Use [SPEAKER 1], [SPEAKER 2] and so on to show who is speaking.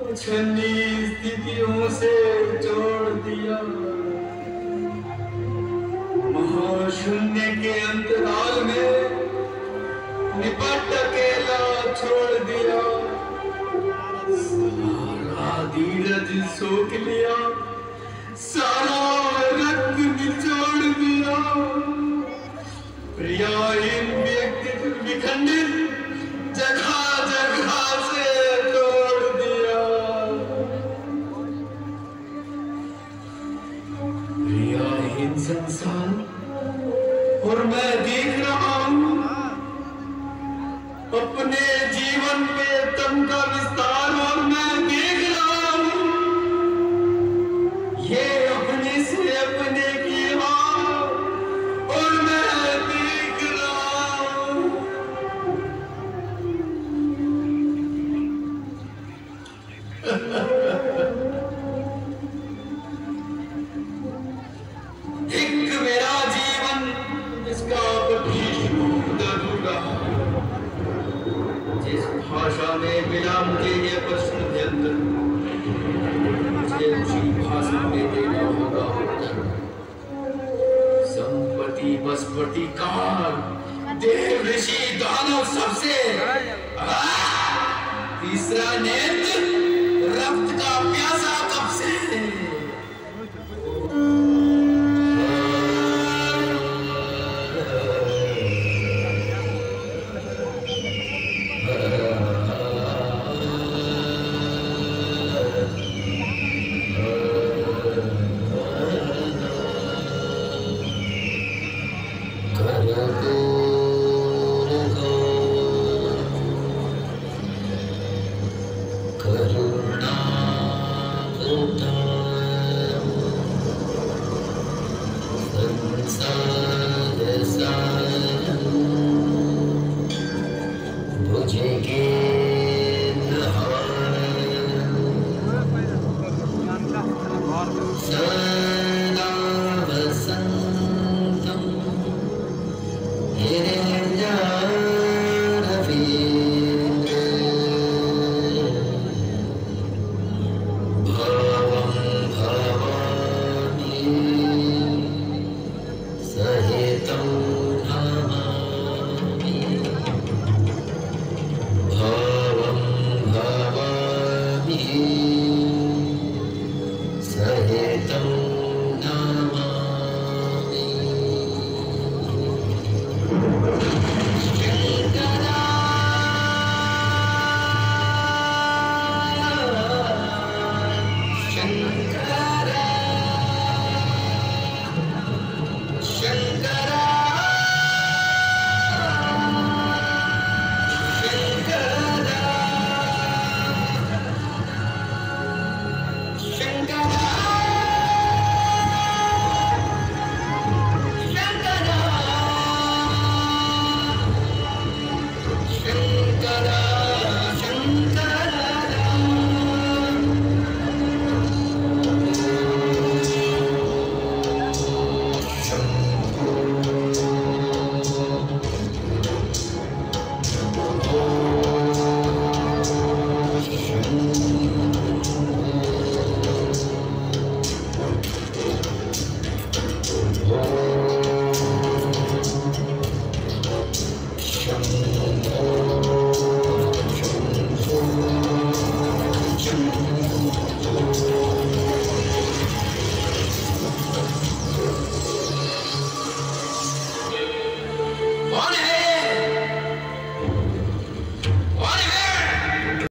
[SPEAKER 1] स्थितियों से जोड़ दिया। महाशून्य के अंतराल में निपट अकेला छोड़ दिया। सारा धीरज सोख लिया। सारा एक मेरा जीवन इसका जिस भाषा में मिला मुझे ये प्रश्न व्यंतर मुझे उसी भाषा में देना होगा। संपत्ति बसपति काल देव ऋषि दानव सबसे। तीसरा नेत्र कौन है